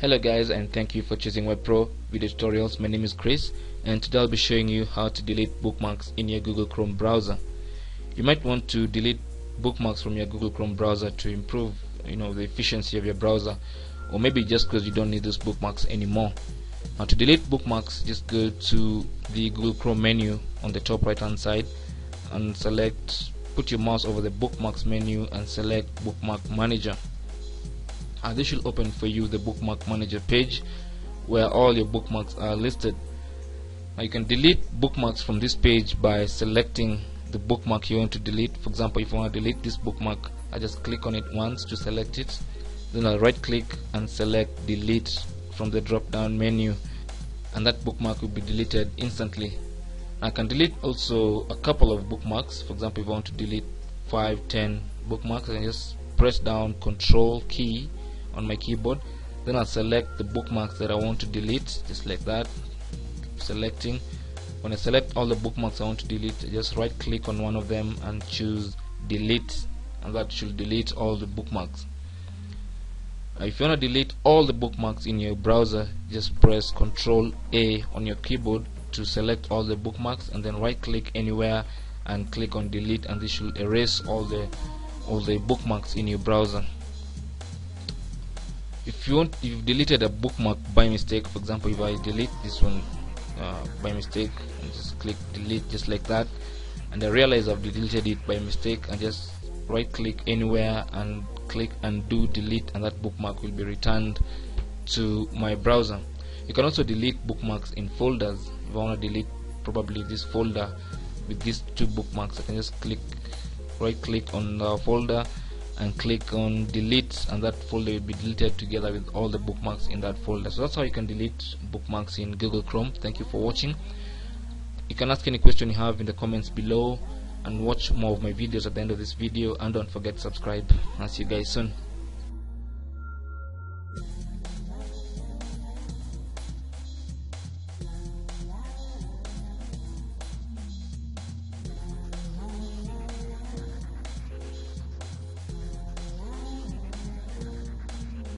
Hello guys and thank you for choosing WebPro video tutorials. My name is Chris and today I'll be showing you how to delete bookmarks in your Google Chrome browser. You might want to delete bookmarks from your Google Chrome browser to improve you know the efficiency of your browser or maybe just because you don't need those bookmarks anymore. Now to delete bookmarks just go to the Google Chrome menu on the top right hand side and select put your mouse over the bookmarks menu and select bookmark manager this should open for you the bookmark manager page where all your bookmarks are listed. Now you can delete bookmarks from this page by selecting the bookmark you want to delete. For example if I want to delete this bookmark I just click on it once to select it. Then I'll right click and select delete from the drop down menu and that bookmark will be deleted instantly. I can delete also a couple of bookmarks. For example if I want to delete 5 10 bookmarks I just press down control key on my keyboard. Then I'll select the bookmarks that I want to delete just like that. Selecting when I select all the bookmarks I want to delete I just right click on one of them and choose delete and that should delete all the bookmarks. If you want to delete all the bookmarks in your browser just press ctrl A on your keyboard to select all the bookmarks and then right click anywhere and click on delete and this should erase all the all the bookmarks in your browser if you want if you've deleted a bookmark by mistake for example if I delete this one uh, by mistake and just click delete just like that and I realize I've deleted it by mistake and just right click anywhere and click undo delete and that bookmark will be returned to my browser. You can also delete bookmarks in folders. If I want to delete probably this folder with these two bookmarks I can just click right click on the folder and click on delete and that folder will be deleted together with all the bookmarks in that folder. So that's how you can delete bookmarks in Google Chrome. Thank you for watching. You can ask any question you have in the comments below and watch more of my videos at the end of this video. And don't forget to subscribe. I'll see you guys soon